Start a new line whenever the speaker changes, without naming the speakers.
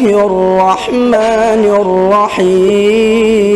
الله الرحمن الرحيم.